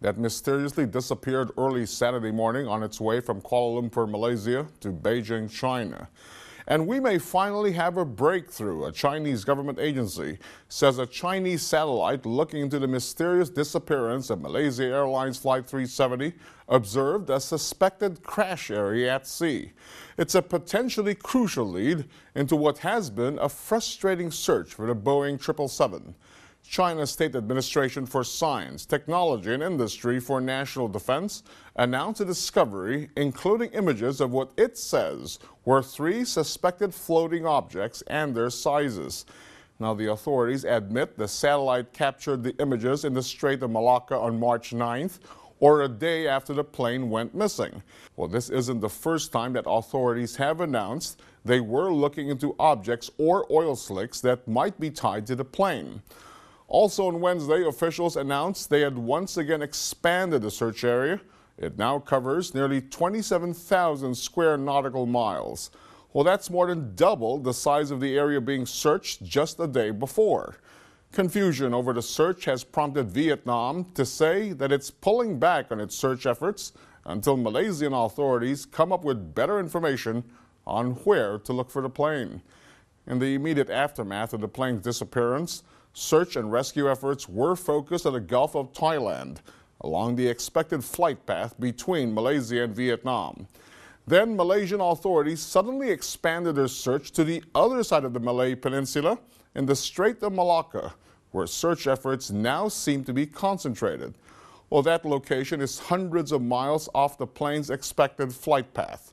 that mysteriously disappeared early Saturday morning on its way from Kuala Lumpur, Malaysia to Beijing, China. And we may finally have a breakthrough. A Chinese government agency says a Chinese satellite looking into the mysterious disappearance of Malaysia Airlines Flight 370 observed a suspected crash area at sea. It's a potentially crucial lead into what has been a frustrating search for the Boeing 777. China's State Administration for Science, Technology and Industry for National Defense announced a discovery, including images of what it says were three suspected floating objects and their sizes. Now, the authorities admit the satellite captured the images in the Strait of Malacca on March 9th, or a day after the plane went missing. Well, this isn't the first time that authorities have announced they were looking into objects or oil slicks that might be tied to the plane. Also on Wednesday, officials announced they had once again expanded the search area. It now covers nearly 27,000 square nautical miles. Well, that's more than double the size of the area being searched just a day before. Confusion over the search has prompted Vietnam to say that it's pulling back on its search efforts until Malaysian authorities come up with better information on where to look for the plane. In the immediate aftermath of the plane's disappearance, Search and rescue efforts were focused on the Gulf of Thailand along the expected flight path between Malaysia and Vietnam. Then Malaysian authorities suddenly expanded their search to the other side of the Malay Peninsula in the Strait of Malacca, where search efforts now seem to be concentrated. Well, that location is hundreds of miles off the plane's expected flight path.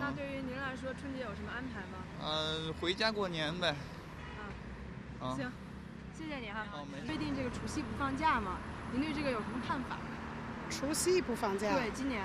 那对于您来说，春节有什么安排吗？呃，回家过年呗。啊，啊，行，谢谢你哈好没。事最近这个除夕不放假嘛，您对这个有什么看法？除夕不放假，对，今年